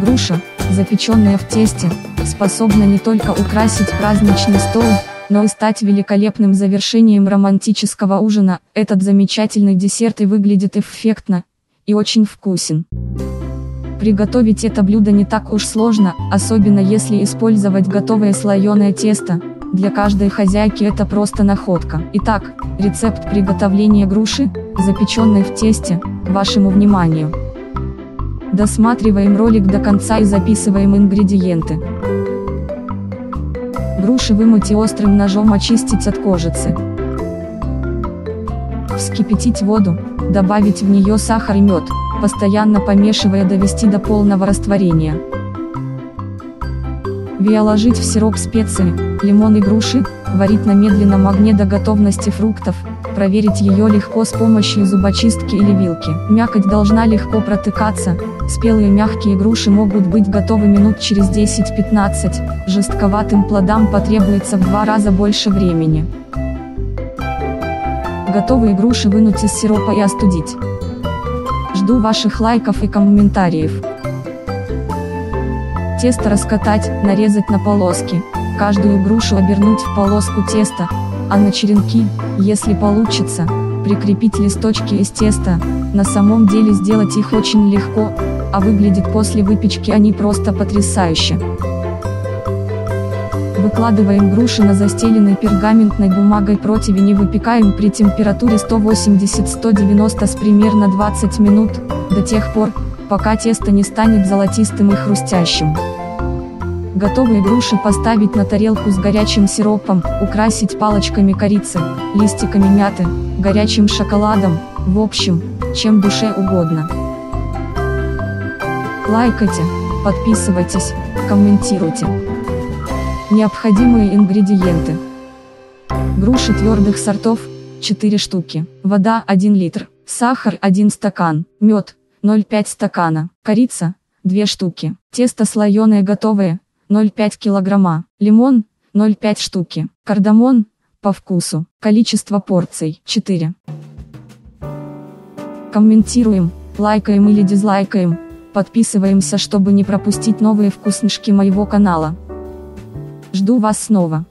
Груша, запеченная в тесте, способна не только украсить праздничный стол, но и стать великолепным завершением романтического ужина. Этот замечательный десерт и выглядит эффектно, и очень вкусен. Приготовить это блюдо не так уж сложно, особенно если использовать готовое слоеное тесто. Для каждой хозяйки это просто находка. Итак, рецепт приготовления груши, запеченной в тесте, вашему вниманию. Досматриваем ролик до конца и записываем ингредиенты. Груши вымыть и острым ножом очистить от кожицы. Вскипятить воду, добавить в нее сахар и мед, постоянно помешивая довести до полного растворения. Виоложить в сироп специи, лимон и груши, варить на медленном огне до готовности фруктов, проверить ее легко с помощью зубочистки или вилки. Мякоть должна легко протыкаться, спелые мягкие груши могут быть готовы минут через 10-15, жестковатым плодам потребуется в два раза больше времени. Готовые груши вынуть из сиропа и остудить. Жду ваших лайков и комментариев. Тесто раскатать, нарезать на полоски, каждую грушу обернуть в полоску теста, а на черенки, если получится, прикрепить листочки из теста, на самом деле сделать их очень легко, а выглядит после выпечки они просто потрясающе. Выкладываем груши на застеленный пергаментной бумагой противень и выпекаем при температуре 180-190 с примерно 20 минут, до тех пор, пока тесто не станет золотистым и хрустящим. Готовые груши поставить на тарелку с горячим сиропом, украсить палочками корицы, листиками мяты, горячим шоколадом, в общем, чем душе угодно. Лайкайте, подписывайтесь, комментируйте. Необходимые ингредиенты. Груши твердых сортов, 4 штуки, вода 1 литр, сахар 1 стакан, мед, 0,5 стакана, корица, 2 штуки, тесто слоеное готовое, 0,5 килограмма, лимон, 0,5 штуки, кардамон, по вкусу, количество порций, 4. Комментируем, лайкаем или дизлайкаем, подписываемся, чтобы не пропустить новые вкуснышки моего канала. Жду вас снова.